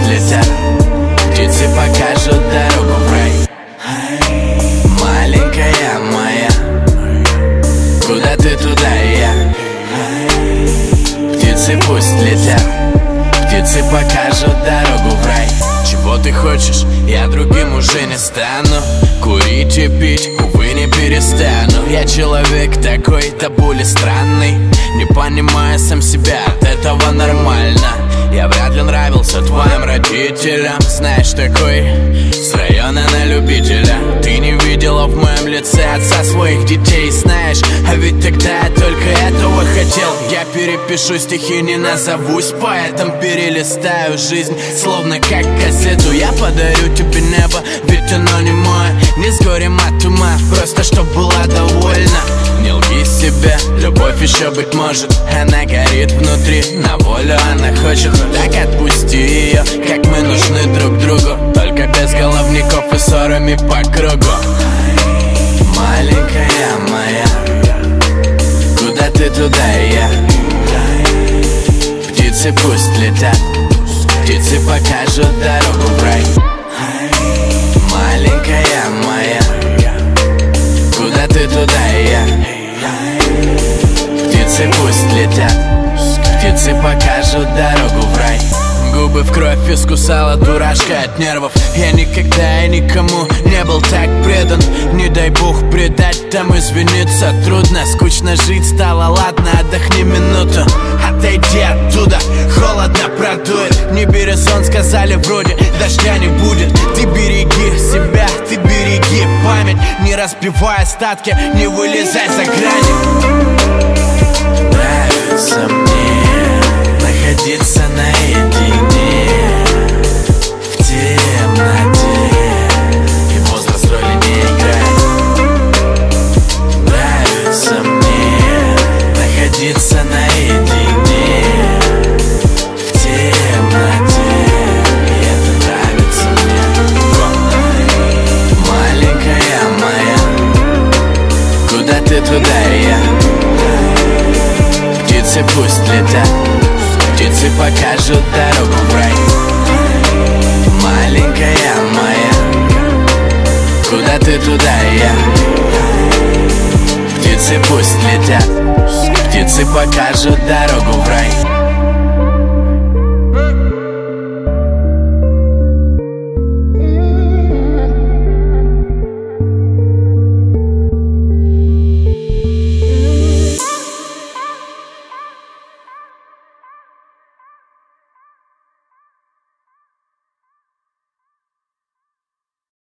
Птицы пусть летят Птицы покажут дорогу в рай. Маленькая моя Куда ты туда и я? Птицы пусть летят Птицы покажут дорогу в рай. Чего ты хочешь? Я другим уже не стану. Курить и пить, увы, не перестану. Я человек такой, до боли странный. Не понимая сам себя, от этого родителям. Знаешь, такой с района на любителя. Ты не видела в моем лице отца своих детей Знаешь, а ведь тогда я только этого хотел. Я перепишу стихи, не назовусь поэтом Перелистаю жизнь, словно как газету Я подарю тебе небо, ведь оно не мое. Не с горем от любовь еще быть может. Она горит внутри, на волю она хочет. Так отпусти ее, как мы нужны друг другу. Только без головников и ссорами по кругу. Маленькая моя Куда ты туда и я? Птицы пусть летят Птицы покажут дорогу в рай. Маленькая моя Куда ты туда и я Птицы пусть летят. Птицы покажут дорогу в рай. Губы в кровь искусала дурашка от нервов. Я никогда и никому не был так предан. Не дай бог предать, там извиниться трудно. Скучно жить стало, ладно, отдохни минуту. Отойди оттуда, холодно продует. Не бери сон, сказали вроде, дождя не будет. Ты береги себя, ты береги память. Не разбивай остатки, не вылезай за грани Куда ты туда и я Птицы пусть летят Птицы покажут дорогу в рай. Маленькая моя Куда ты туда я? Птицы пусть летят Птицы покажут дорогу